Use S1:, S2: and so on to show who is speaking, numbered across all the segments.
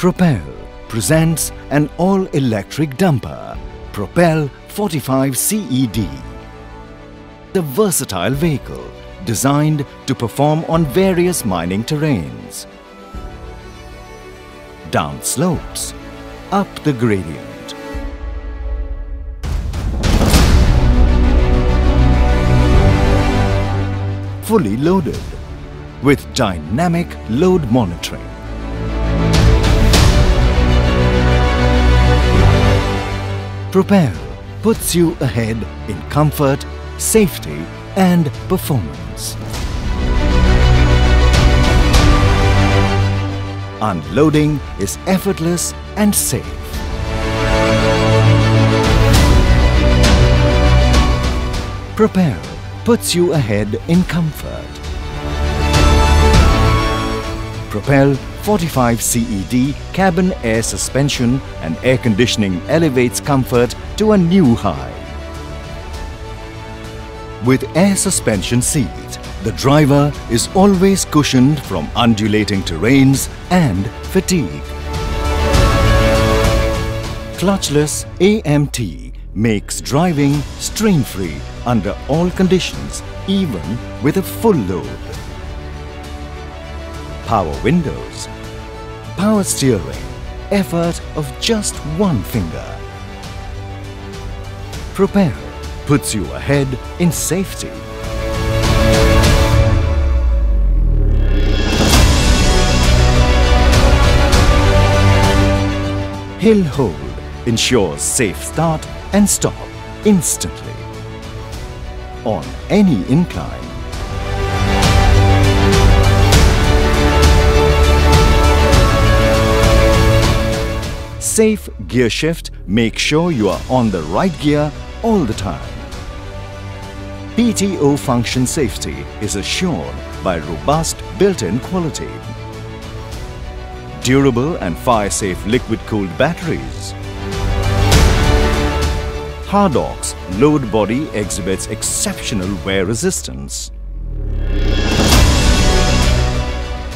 S1: Propel presents an all-electric dumper, Propel 45 CED. The versatile vehicle designed to perform on various mining terrains. Down slopes, up the gradient. Fully loaded with dynamic load monitoring. Propel puts you ahead in comfort, safety and performance. Unloading is effortless and safe. Propel puts you ahead in comfort. Propel 45 CED cabin air suspension and air conditioning elevates comfort to a new high. With air suspension seat, the driver is always cushioned from undulating terrains and fatigue. Clutchless AMT makes driving strain-free under all conditions, even with a full load. Power windows, power steering, effort of just one finger. Propel puts you ahead in safety. Hill Hold ensures safe start and stop instantly on any incline. Safe gear shift makes sure you are on the right gear all the time. PTO function safety is assured by robust built-in quality. Durable and fire-safe liquid-cooled batteries. Hardox load body exhibits exceptional wear resistance.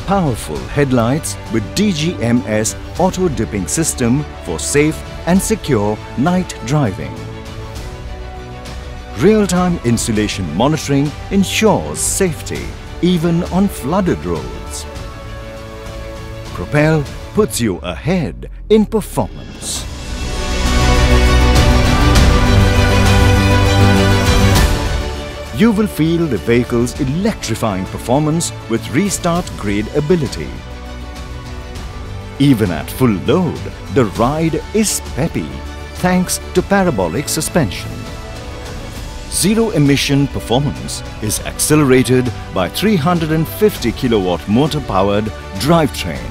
S1: Powerful headlights with DGMS auto dipping system for safe and secure night driving. Real-time insulation monitoring ensures safety even on flooded roads. Propel puts you ahead in performance. You will feel the vehicle's electrifying performance with restart grade ability. Even at full load, the ride is peppy thanks to parabolic suspension. Zero emission performance is accelerated by 350 kilowatt motor powered drivetrain.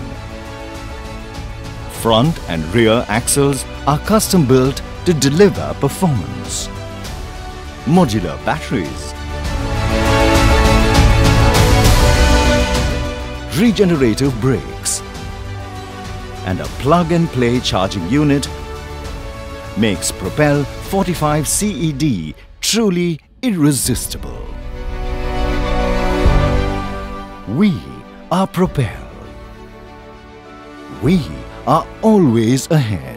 S1: Front and rear axles are custom built to deliver performance. Modular batteries regenerative brakes and a plug-and-play charging unit makes Propel 45 CED truly irresistible. We are Propel. We are always ahead.